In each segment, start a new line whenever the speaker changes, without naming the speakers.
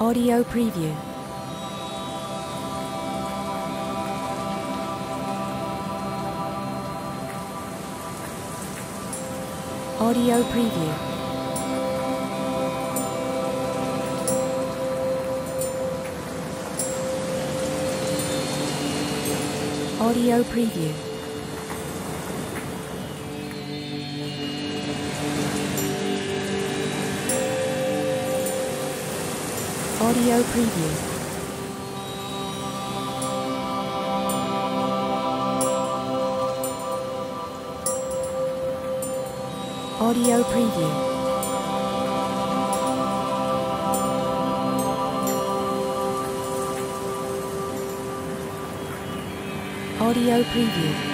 Audio preview. Audio preview. Audio preview. Audio preview. Audio preview. Audio preview.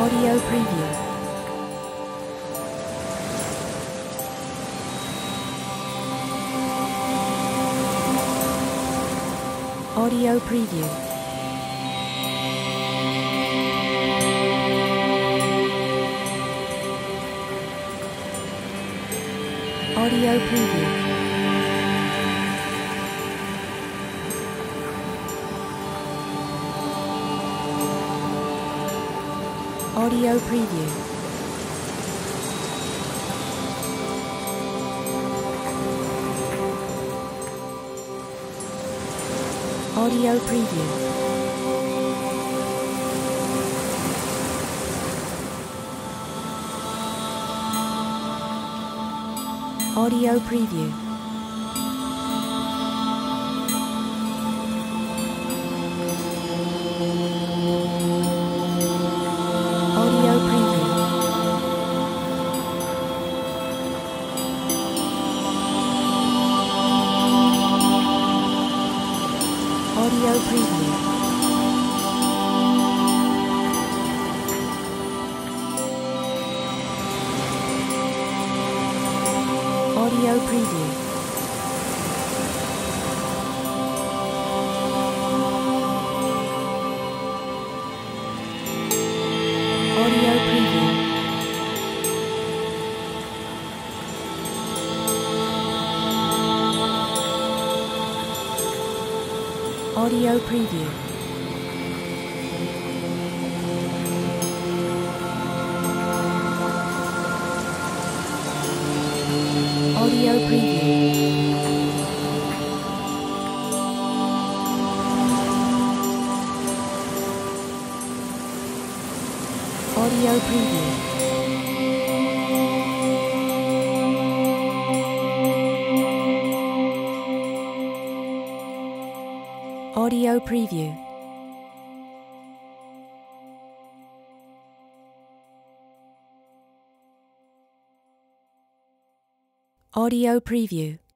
Audio preview. Audio preview. Audio preview. Audio preview. Audio preview. Audio preview. Audio preview. Audio preview. Audio Audio preview. Audio preview. Audio preview. Audio preview. Audio preview.